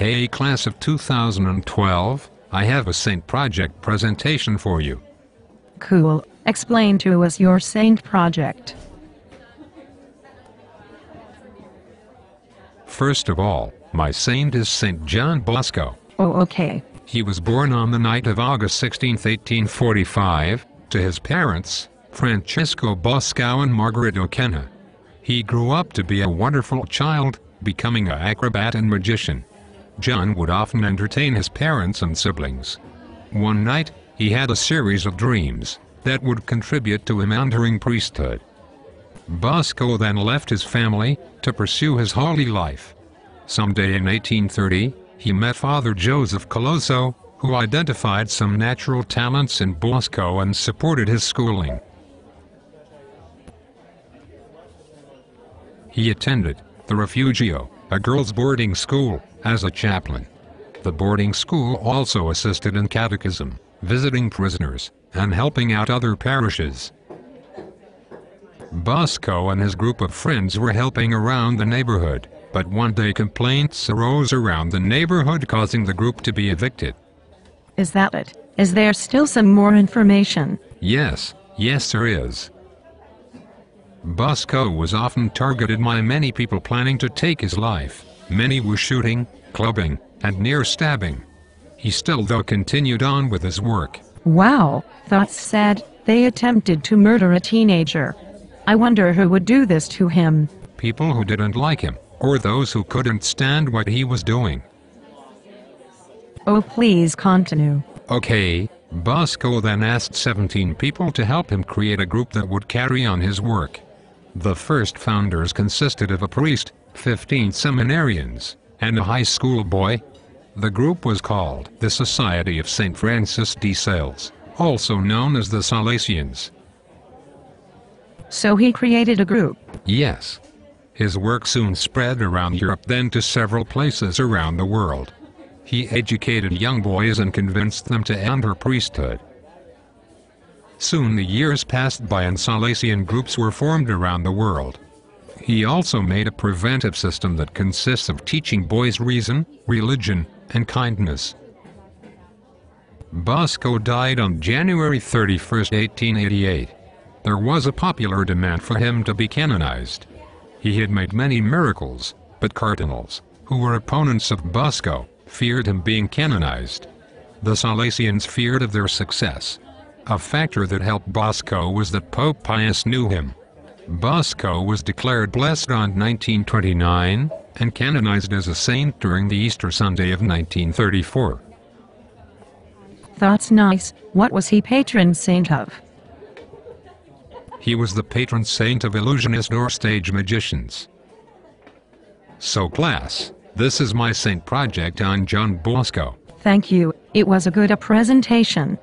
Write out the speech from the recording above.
Hey class of 2012, I have a Saint Project presentation for you. Cool. Explain to us your Saint project. First of all, my saint is Saint John Bosco. Oh, okay. He was born on the night of August 16, 1845, to his parents, Francesco Bosco and Margaret O'Kenna. He grew up to be a wonderful child, becoming an acrobat and magician. John would often entertain his parents and siblings. One night, he had a series of dreams that would contribute to him entering priesthood. Bosco then left his family to pursue his holy life. Someday in 1830, he met Father Joseph Colosso, who identified some natural talents in Bosco and supported his schooling. He attended the Refugio, a girls' boarding school, as a chaplain. The boarding school also assisted in catechism, visiting prisoners, and helping out other parishes. Bosco and his group of friends were helping around the neighborhood, but one day complaints arose around the neighborhood causing the group to be evicted. Is that it? Is there still some more information? Yes, yes there is. Bosco was often targeted by many people planning to take his life. Many were shooting, clubbing, and near stabbing. He still though continued on with his work. Wow, that's sad. They attempted to murder a teenager. I wonder who would do this to him. People who didn't like him, or those who couldn't stand what he was doing. Oh, please continue. Okay, Bosco then asked 17 people to help him create a group that would carry on his work. The first founders consisted of a priest, 15 seminarians, and a high school boy. The group was called the Society of St. Francis de Sales, also known as the Salesians. So he created a group. Yes. His work soon spread around Europe then to several places around the world. He educated young boys and convinced them to enter priesthood. Soon the years passed by and Salesian groups were formed around the world. He also made a preventive system that consists of teaching boys reason, religion, and kindness. Bosco died on January 31, 1888. There was a popular demand for him to be canonized. He had made many miracles, but cardinals, who were opponents of Bosco, feared him being canonized. The Salesians feared of their success. A factor that helped Bosco was that Pope Pius knew him. Bosco was declared blessed on 1929 and canonized as a saint during the Easter Sunday of 1934. That's nice. What was he patron saint of? He was the patron saint of illusionists or stage magicians. So class, this is my saint project on John Bosco. Thank you. It was a good a presentation.